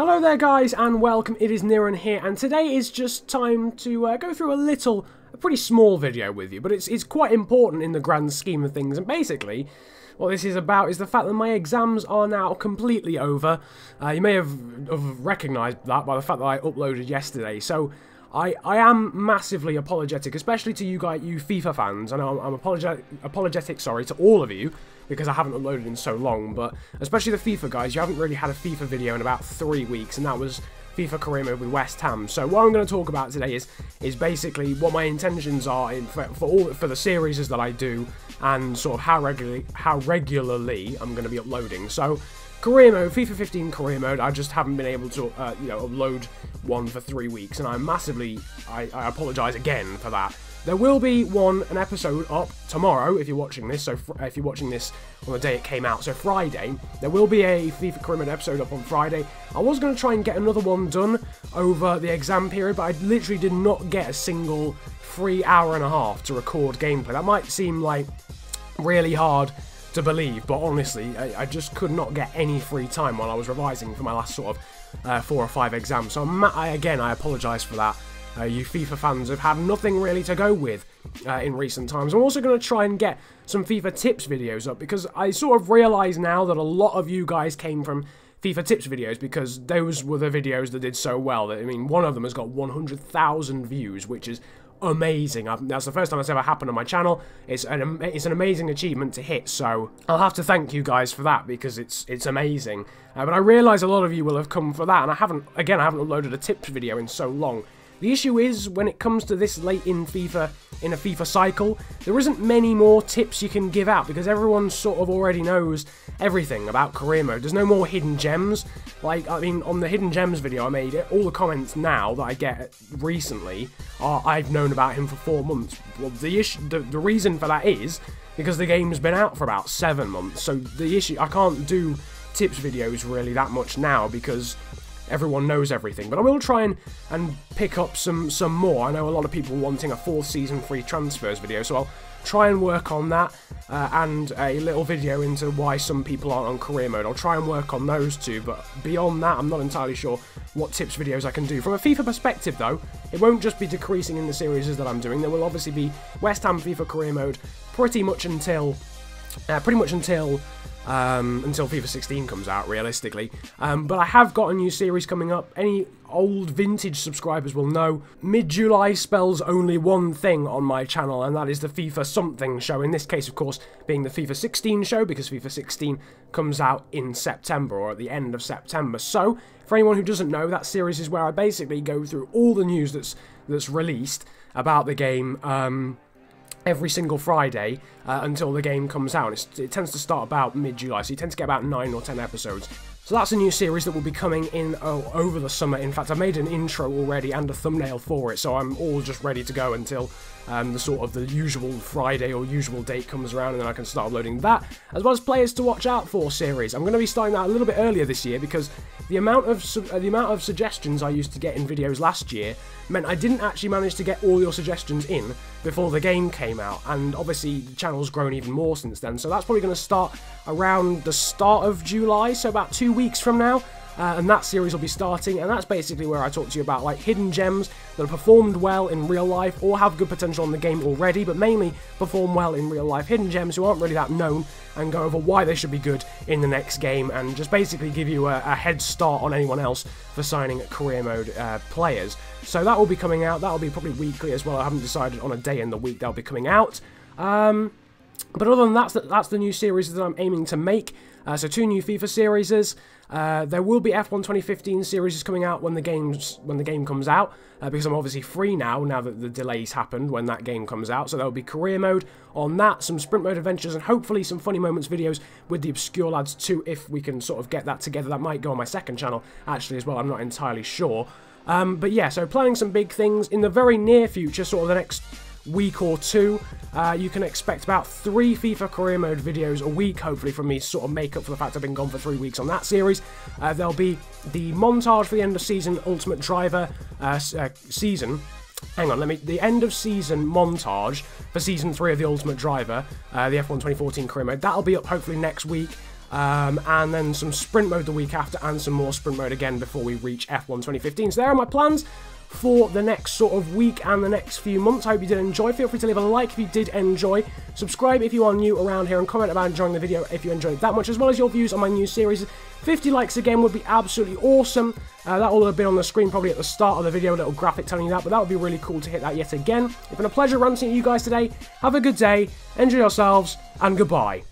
Hello there guys and welcome, it is Niran here and today is just time to uh, go through a little, a pretty small video with you, but it's, it's quite important in the grand scheme of things. And basically what this is about is the fact that my exams are now completely over. Uh, you may have, have recognised that by the fact that I uploaded yesterday, so I, I am massively apologetic, especially to you guys, you FIFA fans. and I'm, I'm apologetic, apologetic, sorry, to all of you because I haven't uploaded in so long, but especially the FIFA guys, you haven't really had a FIFA video in about three weeks, and that was Career mode with West Ham. So what I'm going to talk about today is is basically what my intentions are in, for, for all for the series that I do, and sort of how regularly how regularly I'm going to be uploading. So Career mode, FIFA 15 career mode, I just haven't been able to, uh, you know, upload one for three weeks, and I'm massively, I, I apologise again for that. There will be one, an episode up tomorrow if you're watching this, so if you're watching this on the day it came out, so Friday, there will be a FIFA mode episode up on Friday. I was going to try and get another one done over the exam period, but I literally did not get a single free hour and a half to record gameplay. That might seem like really hard to believe, but honestly, I, I, just could not get any free time while I was revising for my last sort of uh, four or five exams. So I'm, I, again, I apologise for that. Uh, you FIFA fans have had nothing really to go with uh, in recent times. I'm also going to try and get some FIFA tips videos up because I sort of realise now that a lot of you guys came from FIFA tips videos because those were the videos that did so well. I mean, one of them has got 100,000 views, which is amazing. I've, that's the first time that's ever happened on my channel. It's an it's an amazing achievement to hit. So I'll have to thank you guys for that because it's it's amazing. Uh, but I realise a lot of you will have come for that, and I haven't again I haven't uploaded a tips video in so long. The issue is, when it comes to this late in FIFA, in a FIFA cycle, there isn't many more tips you can give out because everyone sort of already knows everything about career mode. There's no more hidden gems. Like, I mean, on the hidden gems video I made, all the comments now that I get recently are I've known about him for four months. Well, the issue, the, the reason for that is because the game's been out for about seven months. So the issue, I can't do tips videos really that much now because everyone knows everything. But I will try and, and pick up some, some more. I know a lot of people wanting a fourth season free transfers video, so I'll try and work on that uh, and a little video into why some people aren't on career mode. I'll try and work on those two, but beyond that, I'm not entirely sure what tips videos I can do. From a FIFA perspective, though, it won't just be decreasing in the series that I'm doing. There will obviously be West Ham FIFA career mode pretty much until uh, pretty much until um, until FIFA 16 comes out, realistically. Um, but I have got a new series coming up. Any old vintage subscribers will know. Mid-July spells only one thing on my channel, and that is the FIFA something show. In this case, of course, being the FIFA 16 show, because FIFA 16 comes out in September, or at the end of September. So, for anyone who doesn't know, that series is where I basically go through all the news that's that's released about the game. Um, every single Friday uh, until the game comes out. It's, it tends to start about mid-July, so you tend to get about 9 or 10 episodes. So that's a new series that will be coming in oh, over the summer. In fact, I made an intro already and a thumbnail for it, so I'm all just ready to go until um, the sort of the usual Friday or usual date comes around, and then I can start uploading that, as well as players to watch out for series. I'm going to be starting that a little bit earlier this year because the amount of uh, the amount of suggestions I used to get in videos last year meant I didn't actually manage to get all your suggestions in before the game came out, and obviously the channel's grown even more since then. So that's probably going to start around the start of July, so about two weeks from now. Uh, and that series will be starting, and that's basically where I talk to you about like hidden gems that have performed well in real life or have good potential on the game already, but mainly perform well in real life. Hidden gems who aren't really that known and go over why they should be good in the next game and just basically give you a, a head start on anyone else for signing career mode uh, players. So that will be coming out. That will be probably weekly as well. I haven't decided on a day in the week they'll be coming out. Um, but other than that, that's the new series that I'm aiming to make. Uh, so two new FIFA series. Uh, there will be F1 2015 series is coming out when the games when the game comes out, uh, because I'm obviously free now. Now that the delays happened when that game comes out, so there will be career mode on that, some sprint mode adventures, and hopefully some funny moments videos with the obscure lads too. If we can sort of get that together, that might go on my second channel actually as well. I'm not entirely sure. Um, but yeah, so planning some big things in the very near future, sort of the next week or two. Uh, you can expect about three FIFA career mode videos a week, hopefully, from me sort of make up for the fact I've been gone for three weeks on that series. Uh, there'll be the montage for the end of season Ultimate Driver uh, uh, season. Hang on, let me. The end of season montage for season three of the Ultimate Driver, uh, the F1 2014 career mode. That'll be up hopefully next week. um, and then some sprint mode the week after, and some more sprint mode again before we reach F1 2015. So there are my plans for the next sort of week and the next few months. I hope you did enjoy. Feel free to leave a like if you did enjoy. Subscribe if you are new around here and comment about enjoying the video if you enjoyed that much, as well as your views on my new series. 50 likes again would be absolutely awesome. Uh, that will have been on the screen probably at the start of the video, a little graphic telling you that, but that would be really cool to hit that yet again. It's been a pleasure ranting at you guys today. Have a good day, enjoy yourselves, and goodbye.